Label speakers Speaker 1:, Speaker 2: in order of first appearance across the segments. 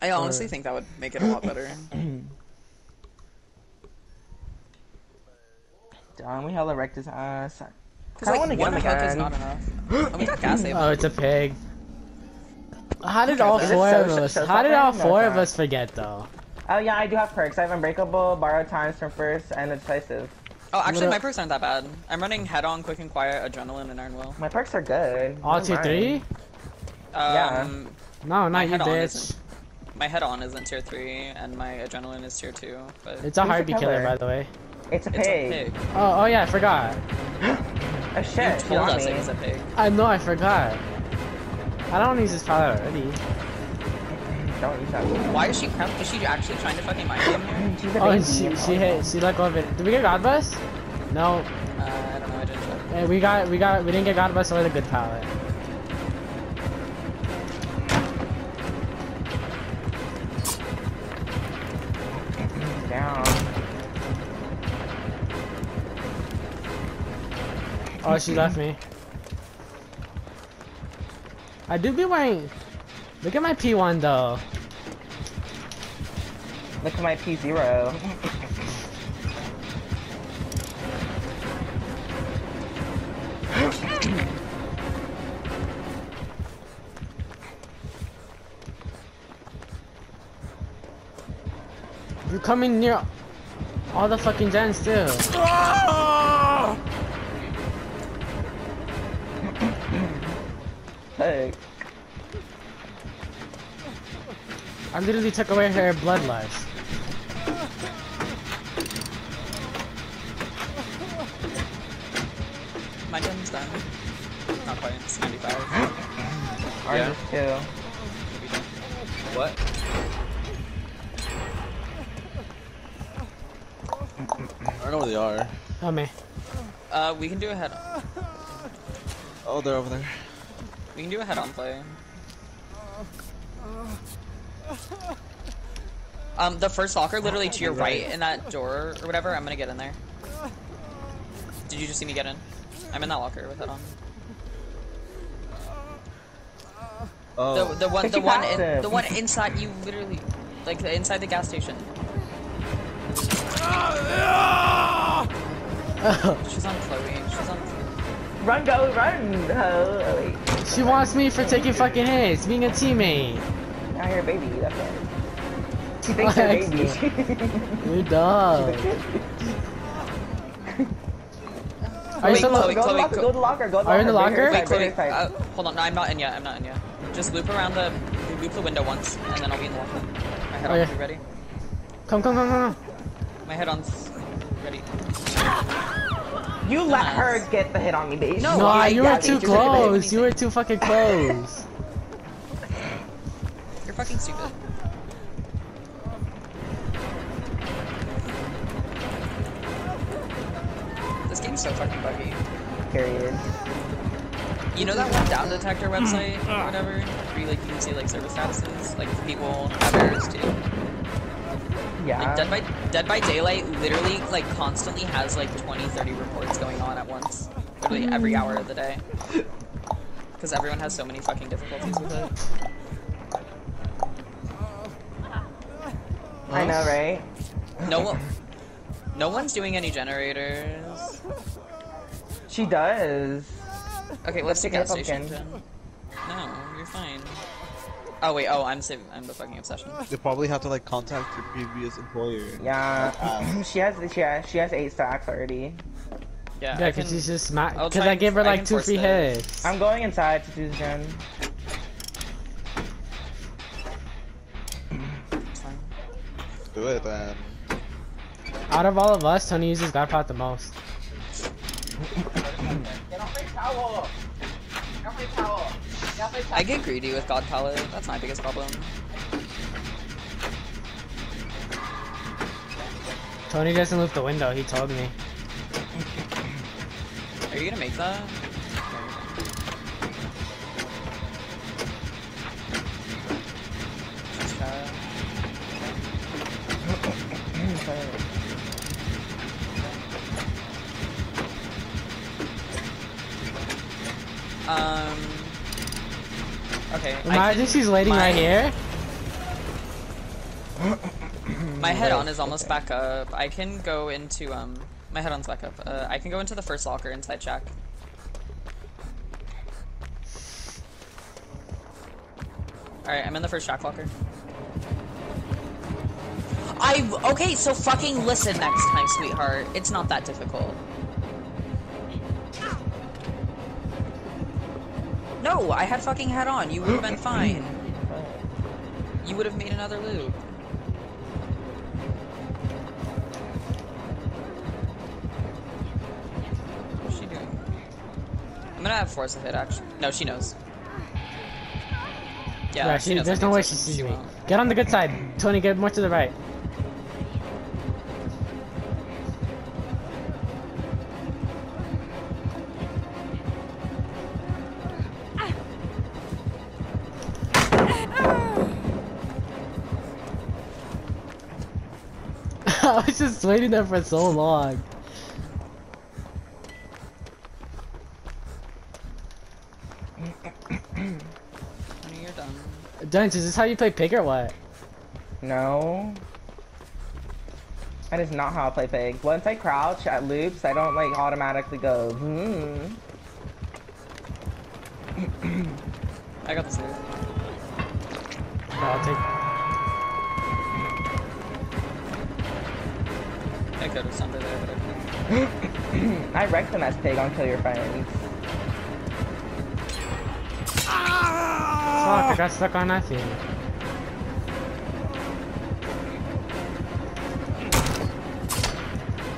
Speaker 1: I honestly think that would make it a lot better.
Speaker 2: Darn, we hella wrecked his ass.
Speaker 1: Because
Speaker 2: I
Speaker 1: like,
Speaker 2: wanna get
Speaker 1: one
Speaker 2: him
Speaker 1: hook is not enough. Oh, we got gas.
Speaker 3: Oh, it's a pig. How did all four
Speaker 2: so-
Speaker 3: of us?
Speaker 2: so
Speaker 3: How did all four of us forget though?
Speaker 2: Oh yeah, I do have perks. I have Unbreakable, Borrowed Times from first, and Decisive.
Speaker 1: Oh, actually,
Speaker 3: What
Speaker 1: my perks aren't that bad. I'm running head on, quick and quiet, adrenaline, and iron will.
Speaker 2: My perks are good.
Speaker 3: All
Speaker 2: Never
Speaker 3: tier
Speaker 2: mind.
Speaker 3: three?
Speaker 1: Um,
Speaker 3: No, not you,
Speaker 1: head on
Speaker 3: bitch.
Speaker 1: Isn't. my head on isn't tier three, and my adrenaline is tier two. But
Speaker 3: It's a
Speaker 2: Who's the
Speaker 3: heartbeat killer,
Speaker 2: killer?
Speaker 3: by the way.
Speaker 2: It's a
Speaker 1: it's
Speaker 2: pig.
Speaker 1: a pig.
Speaker 3: Oh, oh yeah, I forgot.
Speaker 2: Oh shit, she's
Speaker 1: told us
Speaker 2: me.
Speaker 1: it was a pig.
Speaker 3: I know, I forgot. I don't use this palette already.
Speaker 2: Don't use that.
Speaker 1: Why is she crap? Is she actually trying to fucking mind game here?
Speaker 2: She's a
Speaker 3: Oh,
Speaker 2: baby.
Speaker 3: and she she hit she let go of it. Did we get God Bus? No.
Speaker 1: Uh, I don't know. I didn't check.
Speaker 3: Eh, we got we got we didn't get God Bus or the good palette. Oh, she left me. I do be wearing. Look at my P1 though.
Speaker 2: Look at my P0.
Speaker 3: You're coming near all the fucking gens too.
Speaker 2: Hey.
Speaker 3: I literally took away her bloodlust.
Speaker 1: My gun's done. Not quite. It's 95.
Speaker 2: Ours
Speaker 1: Yeah.
Speaker 2: is too.
Speaker 1: What?
Speaker 4: I don't know where they are.
Speaker 3: Oh me.
Speaker 1: Uh, we can do a head. -on.
Speaker 4: Oh, they're over there.
Speaker 1: We can do a head-on play. Um, the first locker, literally to your right in that door or whatever. I'm gonna get in there. Did you just see me get in? I'm in that locker with head on.
Speaker 4: Oh,
Speaker 1: The the one the one in, the one inside you literally like the inside the gas station. She's on Chloe. She's on.
Speaker 2: Run, go, run! Wait.
Speaker 3: She wants me for taking fucking hits, being a teammate.
Speaker 2: Now you're a baby, that's it. She thinks you're a baby.
Speaker 3: You dog. Are you
Speaker 1: Wait,
Speaker 3: still
Speaker 1: Chloe,
Speaker 2: go, the
Speaker 1: Chloe,
Speaker 2: locker,
Speaker 1: go-
Speaker 2: go to the locker, go to the
Speaker 3: Are you in the locker?
Speaker 1: Wait,
Speaker 2: inside, bring
Speaker 1: Chloe. Uh, hold on. No, I'm not in yet. I'm not in yet. Just loop around the loop the window once, and then I'll be in the locker. My head on.
Speaker 3: Okay.
Speaker 1: You ready?
Speaker 3: Come, come, come, come, come.
Speaker 1: My head on's ready.
Speaker 2: You let
Speaker 1: Nice.
Speaker 2: her get the hit on me, bitch.
Speaker 1: No,
Speaker 3: No, you were too
Speaker 1: you just didn't hit
Speaker 3: close. You were too fucking close.
Speaker 1: You're fucking stupid. This game's so fucking buggy.
Speaker 2: Period.
Speaker 1: You know that one down detector website or whatever? Where you like you can see like service statuses? Like people have errors too.
Speaker 2: Yeah.
Speaker 1: Like Dead by Dead by Daylight literally like constantly has like 20, 30 reports going on at once. Literally every hour of the day. Because everyone has so many fucking difficulties with it.
Speaker 2: I know, right?
Speaker 1: No one No one's doing any generators.
Speaker 2: She does.
Speaker 1: Okay, let's take out station. No, you're fine. Oh wait, oh I'm sav- I'm the fucking obsession.
Speaker 4: they probably have to like contact your previous employer.
Speaker 2: Yeah.
Speaker 4: Um,
Speaker 2: she has she has she has eight stacks already.
Speaker 1: Yeah,
Speaker 3: Yeah, because she's just smack. Because I gave her like two
Speaker 1: force
Speaker 3: free
Speaker 1: it.
Speaker 3: hits.
Speaker 2: I'm going inside to do gen.
Speaker 1: it's fine.
Speaker 4: do it then.
Speaker 3: Out of all of us, Tony uses God Pot the most.
Speaker 1: I get greedy with God Palette. That's my biggest problem.
Speaker 3: Tony doesn't lift the window. He told me.
Speaker 1: Are you gonna make that? Just try. Um. Okay. I
Speaker 3: Imagine she's waiting
Speaker 1: my-
Speaker 3: right here.
Speaker 1: My head-on is almost back up. I can go into, um... My head-on's back up. Uh, I can go into the first locker inside Jack. Alright, I'm in the first Jack locker. I- okay, so fucking listen next time, sweetheart. It's not that difficult. No, I had fucking head on. You would have been fine. You would have made another loop. What's she doing? I'm gonna have force of hit, actually. No, she knows. Yeah,
Speaker 3: Yeah,
Speaker 1: she
Speaker 3: she,
Speaker 1: knows
Speaker 3: there's no way she sees me. Get on the good side. Tony, get more to the right. Waiting there for so long.
Speaker 1: Honey, you're done.
Speaker 3: Dunce, is this how you play pig or what?
Speaker 2: No. That is not how I play pig. Once I crouch at loops, I don't like automatically go, hmm.
Speaker 1: I got this loop.
Speaker 3: I'll take.
Speaker 1: I could have sent there, but I couldn't.
Speaker 2: I wrecked them as pig on Kill Your Friends.
Speaker 3: Fuck, I got stuck on nothing.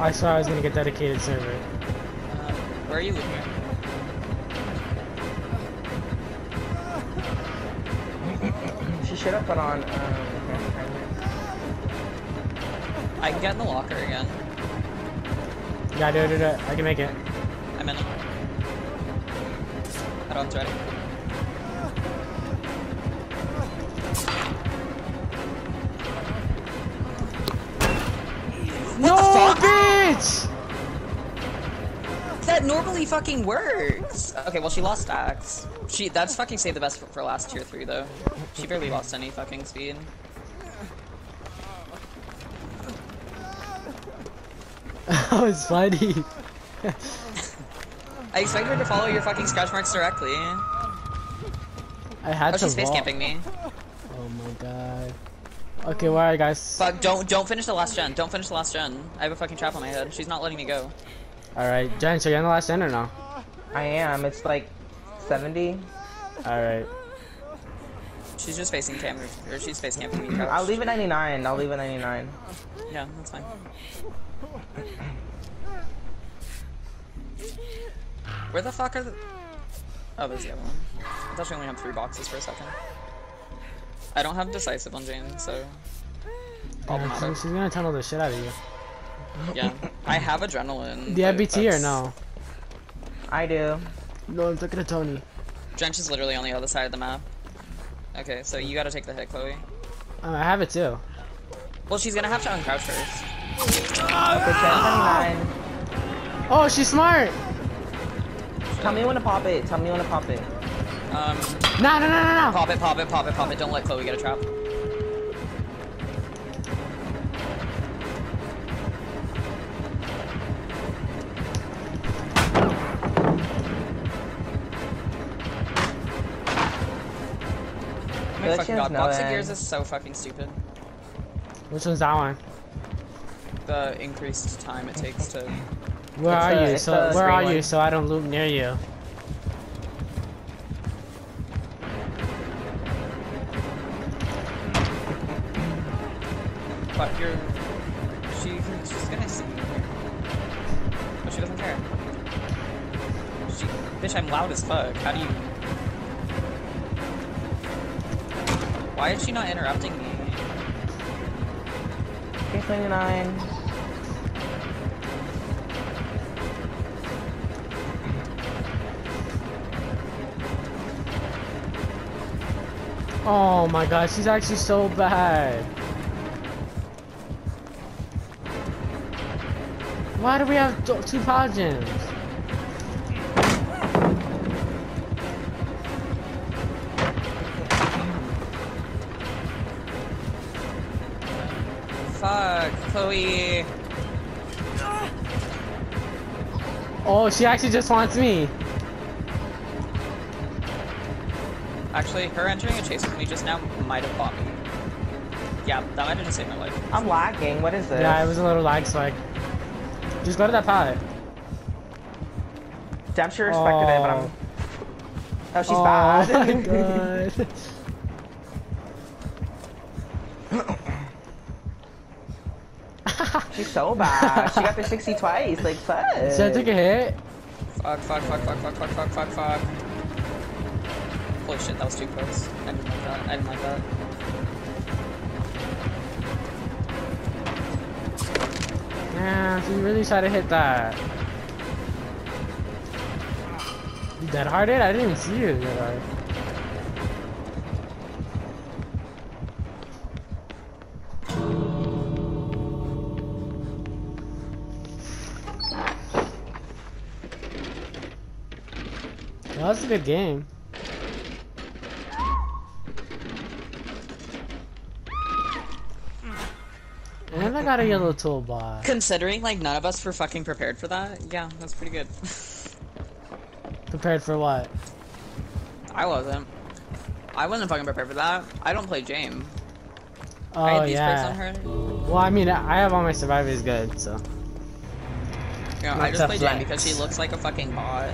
Speaker 3: I saw I was gonna get dedicated server.
Speaker 1: Uh, where are you looping? at?
Speaker 2: She should have put on, um,
Speaker 1: I can get in the locker again.
Speaker 3: Yeah, do it, do it. I can make it.
Speaker 1: I'm in it. Head-on's ready.
Speaker 3: no,
Speaker 1: fuck?
Speaker 3: bitch!
Speaker 1: That normally fucking works. Okay, well she lost stacks. She that's fucking saved the best for, for last tier three though. She barely lost any fucking speed.
Speaker 3: that was funny.
Speaker 1: I expect her to follow your fucking scratch marks directly.
Speaker 3: I had
Speaker 1: Oh,
Speaker 3: to
Speaker 1: she's face camping me.
Speaker 3: Oh my god. Okay, where are you guys?
Speaker 1: Fuck, don't don't finish the last gen. Don't finish the last gen. I have a fucking trap on my head. She's not letting me go.
Speaker 3: Alright, Jen, so you're on the last end or no?
Speaker 2: I am. It's like 70.
Speaker 3: Alright.
Speaker 1: She's just facing cam or she's face camping me.
Speaker 2: I'll leave it 99. I'll leave it 99.
Speaker 1: Yeah, that's fine. Where the fuck are the? Oh, there's the other one. I thought she only had three boxes for a second. I don't have decisive on Jane, so
Speaker 3: Yeah,
Speaker 1: problematic.
Speaker 3: she's, she's gonna tunnel the shit out of you.
Speaker 1: Yeah, I have adrenaline.
Speaker 3: Do you have BT or no?
Speaker 2: I do.
Speaker 3: No, I'm looking at Tony.
Speaker 1: Drench is literally on the other side of the map. Okay, so you gotta take the hit, Chloe.
Speaker 3: Um, I have it too.
Speaker 1: Well, she's gonna have to uncrouch first.
Speaker 2: Okay, 99.
Speaker 3: Oh, she's smart!
Speaker 2: Tell me when to pop it. Tell me when to pop it.
Speaker 1: Um,
Speaker 3: No, no, no, no, no!
Speaker 1: pop it, pop it, pop it, pop it. Don't let Chloe get a trap. My fucking god,
Speaker 2: has
Speaker 1: Box of. Gears is so fucking stupid.
Speaker 3: Which one's that one?
Speaker 1: The increased time it takes to.
Speaker 3: Where
Speaker 2: It's
Speaker 3: are
Speaker 2: a-
Speaker 3: you? So where
Speaker 2: green
Speaker 3: are you? So I don't loop near you.
Speaker 1: But you're. She she's gonna see you. But she doesn't care. She, bitch, I'm loud as fuck. How do you? Why is she not interrupting me?
Speaker 2: Okay, 29.
Speaker 3: Oh my god, she's actually so bad. Why do we have two power
Speaker 1: Zoe.
Speaker 3: Oh, she actually just wants me.
Speaker 1: Actually, her entering a chase with me just now might have bought me. Yeah, that might have just saved my life.
Speaker 2: I'm lagging. What is this?
Speaker 3: Yeah, it was a little lag spike. Just go to that pallet.
Speaker 2: I'm sure respected it, but I'm. Oh, she's
Speaker 3: oh
Speaker 2: bad.
Speaker 3: my god.
Speaker 2: She's so bad. She got the 60 twice. Like, fuck.
Speaker 3: Should I take a hit?
Speaker 1: Fuck, fuck, fuck, fuck, fuck, fuck, fuck, fuck, fuck. Holy shit, that was too close. I didn't like that. I didn't like that.
Speaker 3: Yeah, she really tried to hit that. You dead hearted? I didn't even see you dead hearted. Was a good game. And I got a yellow toolbox.
Speaker 1: Considering, like, none of us were fucking prepared for that, yeah, that's pretty good.
Speaker 3: Prepared for what?
Speaker 1: I wasn't. I wasn't fucking prepared for that. I don't play Jane.
Speaker 3: Oh
Speaker 1: I had these
Speaker 3: yeah.
Speaker 1: on her.
Speaker 3: Well, I mean, I have all my survivors good, so.
Speaker 1: You know, I just play
Speaker 3: Jane
Speaker 1: because she looks like a fucking bot.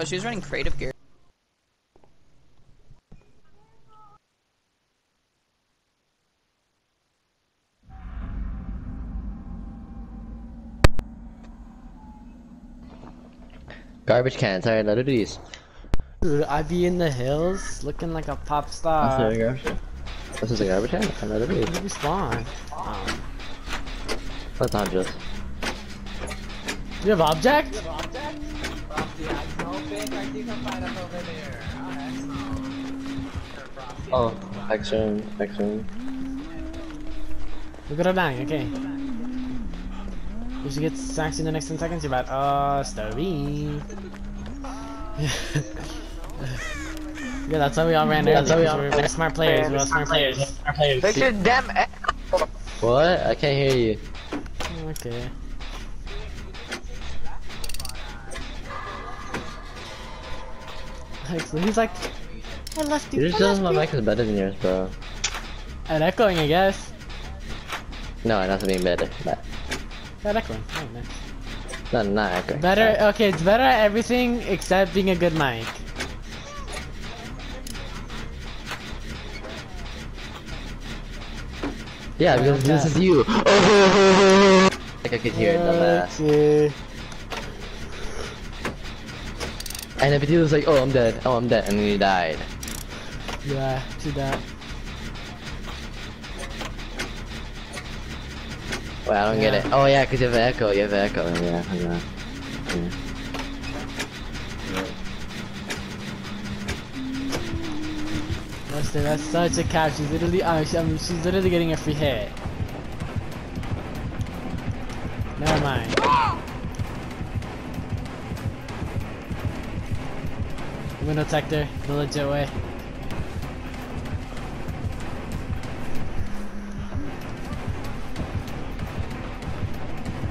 Speaker 1: Oh, she was running creative gear.
Speaker 5: Garbage cans. Alright, let her do these.
Speaker 3: Dude, I be in the hills looking like a pop
Speaker 5: That's
Speaker 3: star.
Speaker 5: a garbage can. This is a garbage can? I let her do
Speaker 3: Where
Speaker 5: these.
Speaker 3: do we spawn? Um,
Speaker 5: That's not just.
Speaker 3: you have object?
Speaker 5: Oh, next room, next room.
Speaker 3: Look at her dying, okay. If she gets sacked in the next 10 seconds, you're bad. Oh, story. yeah, that's how we all ran
Speaker 5: Yeah,
Speaker 3: early.
Speaker 5: that's how we
Speaker 3: 'cause
Speaker 5: all
Speaker 3: we're,
Speaker 5: ran
Speaker 3: we're smart players. We're all smart players.
Speaker 2: Fix your damn.
Speaker 5: What? I can't hear you.
Speaker 3: Okay. He's like, I left you.
Speaker 5: You're just telling my mic is better than yours, bro.
Speaker 3: And echoing, I guess.
Speaker 5: No, not being better. But
Speaker 3: That echoing. Oh, nice.
Speaker 5: no, not accurate.
Speaker 3: Better. Okay, it's better at everything except being a good mic.
Speaker 5: Yeah, because this is you. like I could hear it, dumbass.
Speaker 3: Okay.
Speaker 5: And if it was like, oh, I'm dead. Oh, I'm dead, and then he died.
Speaker 3: Yeah, to that.
Speaker 5: Wait, I don't get it. Oh yeah, cause you have an echo. You have an echo. Yeah, yeah. yeah.
Speaker 3: Lester, that's such a catch. She's literally, uh, she, I mean, she's literally getting a free hit. Detector, the legit way.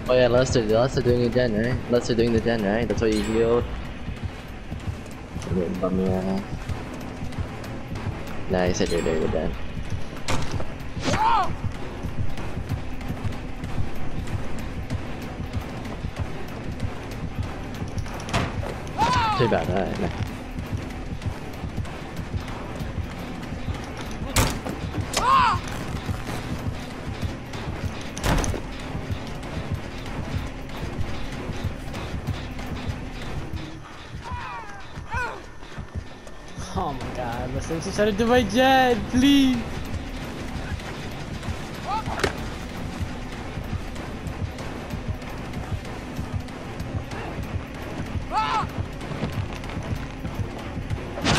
Speaker 5: Oh yeah, Lester, Lester doing the den, right? Lester doing the den, right? That's why you healed. Bum out. Nah, you said you're doing the den. Too bad, alright. Nah.
Speaker 3: God, listen, she's trying to my jet, please!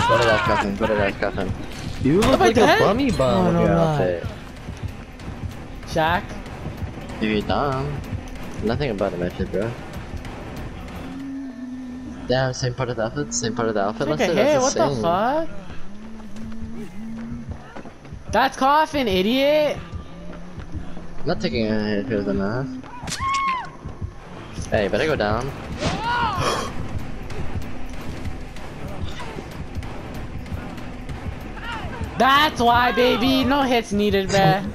Speaker 5: Go to that coffin, go to that coffin. You look
Speaker 3: my
Speaker 5: like
Speaker 3: dead?
Speaker 5: a bummy bum
Speaker 3: Oh,
Speaker 5: with
Speaker 3: no,
Speaker 5: your
Speaker 3: no.
Speaker 5: outfit.
Speaker 3: Shaq?
Speaker 5: You're dumb. Nothing about it matches, bro. Damn, same part of the outfit, same part of the outfit.
Speaker 3: Okay,
Speaker 5: Lester?
Speaker 3: hey, what the fuck? That's coughing, idiot.
Speaker 5: I'm not taking a hit if it was mask. Hey, better go down.
Speaker 3: That's why, baby. No hits needed, man.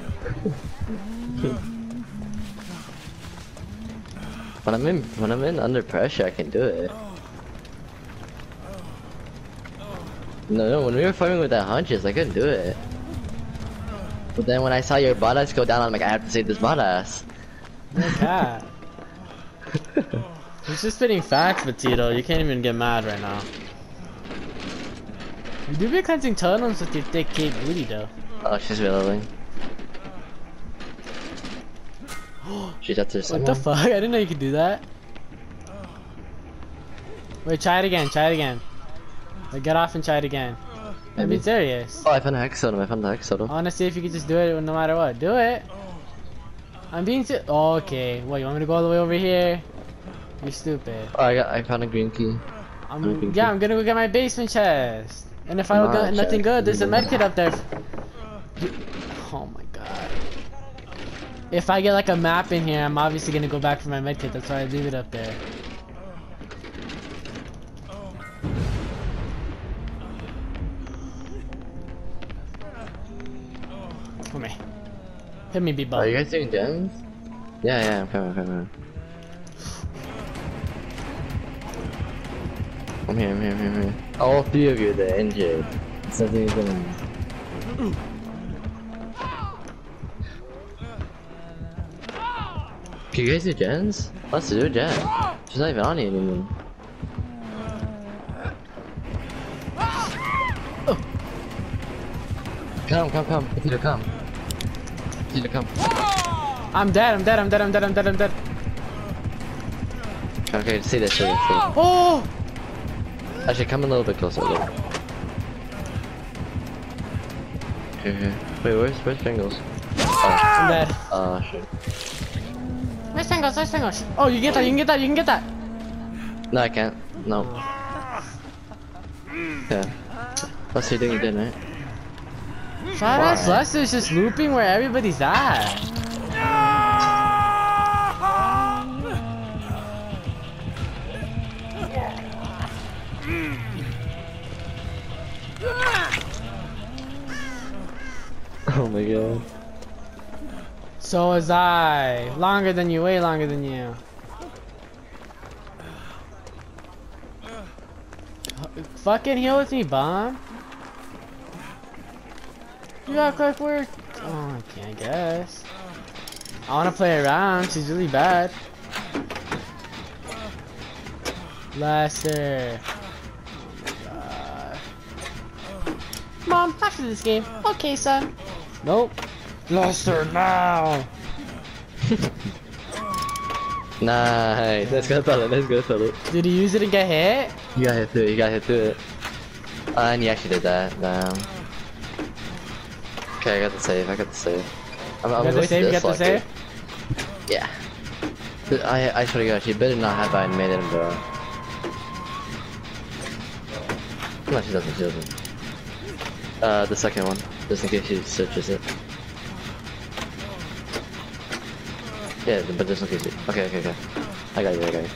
Speaker 5: When I'm in when I'm in under pressure, I can do it. No, no, when we were fighting with that hunches, I couldn't do it. But then when I saw your badass go down, I'm like, I have to save this.
Speaker 3: Look at. He's just spitting facts, Batito. You can't even get mad right now. You do be cleansing totems with your thick cake booty, though.
Speaker 5: Oh, she's reloading. She's up to
Speaker 3: What the fuck? I didn't know you could do that. Wait, try it again. Try it again. Like, get off and try it again. I'm being mm-hmm. serious.
Speaker 5: Oh, I found a hex totem. I found the hex totem.
Speaker 3: I wanna see if you could just do it no matter what. Do it. I'm being si- oh, okay. What, you want me to go all the way over here? You're stupid.
Speaker 5: Oh, I got. I found a green key.
Speaker 3: I'm,
Speaker 5: Okay.
Speaker 3: yeah, I'm gonna go get my basement chest. And if I don't get nothing good, there's a medkit up there. Oh my god. If I get like a map in here, I'm obviously gonna go back for my medkit. That's why I leave it up there. Hit me,
Speaker 5: Are you guys doing gems? Yeah, yeah. I'm coming. I'm coming. I'm here. I'm here. I'm here. I'm here. All three of you are there, injured. Something is going. Can you guys do gens? Let's do a gen. She's not even on it anymore. Oh. Come, come, come. Peter, come. Peter, come.
Speaker 3: I'm dead, I'm dead, I'm dead, I'm dead, I'm dead, I'm dead.
Speaker 5: Okay, see this, see this.
Speaker 3: Oh!
Speaker 5: Actually, come a little bit closer. A little. Okay, okay. Wait, where's where's Bengals?
Speaker 3: I'm dead.
Speaker 5: Uh, shit.
Speaker 3: Where's Fingers? Where's Fingers? Oh, you get that, you can get that, you can get that.
Speaker 5: No, I can't. No. Yeah. Let's see, doing it right?
Speaker 3: Fat ass Lester's just looping where everybody's at.
Speaker 5: Oh my god.
Speaker 3: So was I. Longer than you, way longer than you. Fucking heal with me, bomb. You act like we're. Oh, I can't guess. I wanna play around. She's really bad. Lester. Oh my god. Mom, after this game. Okay, son. Nope. Lester, now.
Speaker 5: Nice. Let's go, fella. Let's go, fella.
Speaker 3: Did he use it and get hit?
Speaker 5: You got hit through it. You got hit through it. Uh, and he actually did that. Damn. Okay, I got the save. I got the save. I'm, I'm
Speaker 3: You got the save? You got the save?
Speaker 5: Yeah. I I swear to God, she better not have I made it in bro. No, she doesn't. She doesn't. Uh, the second one, just in case she searches it. Yeah, but just in case. It, okay, okay, okay. I got you. I got you.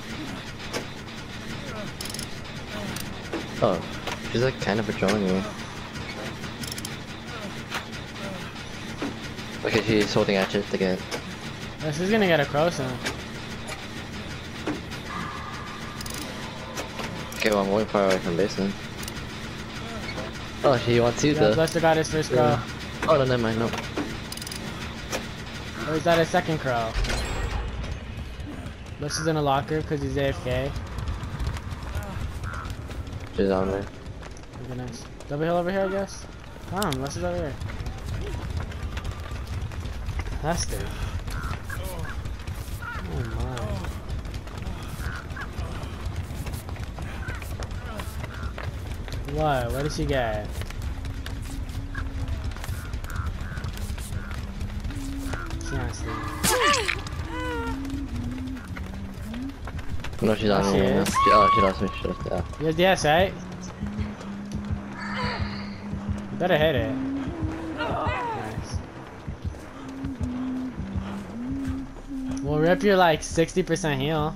Speaker 5: Oh, she's like kind of patrolling me. Okay, she's holding hatchet to get.
Speaker 3: Oh, she's gonna get a crow soon.
Speaker 5: Okay, well, I'm way far away from basement. Oh, she wants you
Speaker 3: Yeah,
Speaker 5: to.
Speaker 3: Lester got his first crow.
Speaker 5: Yeah. Oh, no, never mind, no.
Speaker 3: Or is that his second crow? Lester's in a locker because he's AFK.
Speaker 5: She's on there.
Speaker 3: Okay, nice. Double hill over here, I guess. Come, Lester's over here. Lester. Oh my. What? What did she get? She.
Speaker 5: No, she's on me
Speaker 3: she
Speaker 5: oh, she lost me. She lost yeah.
Speaker 3: You have yes, right? Eh? You better hit it. We'll rip your like 60% heal.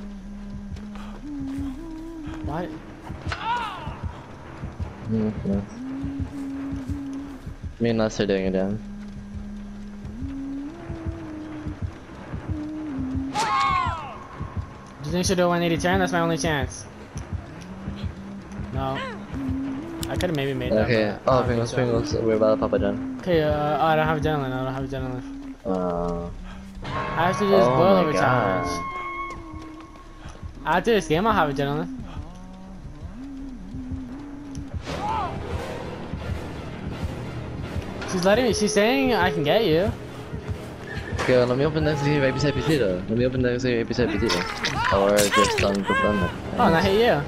Speaker 3: What?
Speaker 5: Mm. Me and are doing it down.
Speaker 3: Do you think she'll do a 180 turn? That's my only chance. No. I could have maybe made that.
Speaker 5: Okay.
Speaker 3: I
Speaker 5: Oh,
Speaker 3: don't
Speaker 5: Pringles. Pringles. We're about to pop a John.
Speaker 3: Okay, uh, oh, I don't have adrenaline. I don't have adrenaline.
Speaker 5: Uh,
Speaker 3: I have to do this
Speaker 5: Oh
Speaker 3: boil
Speaker 5: my
Speaker 3: over
Speaker 5: God.
Speaker 3: challenge. After this game, I'll have adrenaline. She's letting me. She's saying I can get you.
Speaker 5: okay, let me open next game right beside PC though. Let me open next game right beside PC. Or just on fulfillment.
Speaker 3: Oh, and I hit you.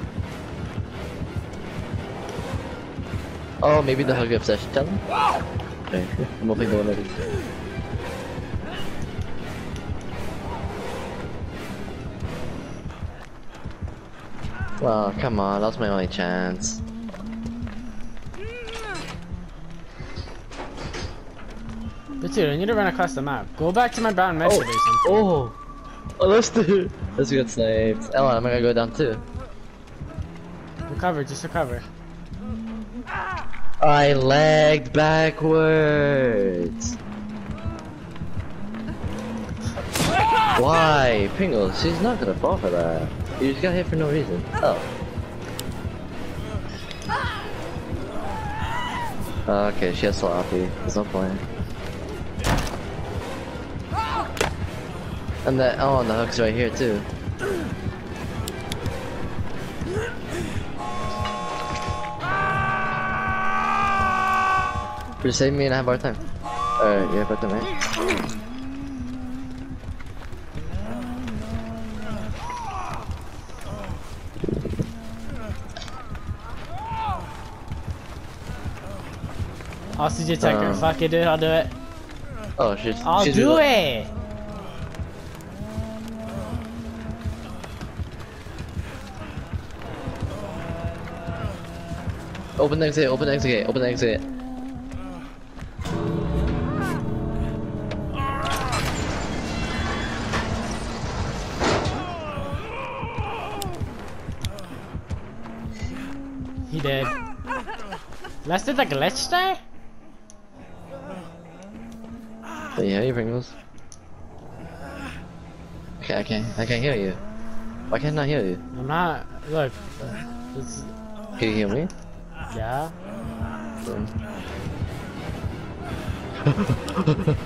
Speaker 5: Oh, maybe the hug obsession challenge? Okay, I'm opening the one that is. Well, come on, that's my only chance.
Speaker 3: But dude, I need to run across the map. Go back to my brown med
Speaker 5: Oh.
Speaker 3: or something.
Speaker 5: Oh! Oh, let's do Let's get sniped. Ellen, I'm gonna go down too.
Speaker 3: Recover, just recover.
Speaker 5: I lagged backwards. Why? Pringles, she's not gonna fall for that. You just got hit for no reason. Oh. Ah, okay, she has sloppy. There's no point. And that oh, and the hook's right here too. Just save me and I have our time. Alright, you have our time, right?
Speaker 3: Hostage detector.
Speaker 5: Um,
Speaker 3: Fuck it, dude. I'll do it.
Speaker 5: Oh, she's.
Speaker 3: I'll
Speaker 5: she's
Speaker 3: do it.
Speaker 5: Open the exit, open the exit, open the exit.
Speaker 3: He did. Let's did the glitch there?
Speaker 5: Can you hear you, Pringles? Okay, I can't, I can't hear you. Why can't I hear you?
Speaker 3: I'm not. Look. It's,
Speaker 5: Can you hear me?
Speaker 3: yeah.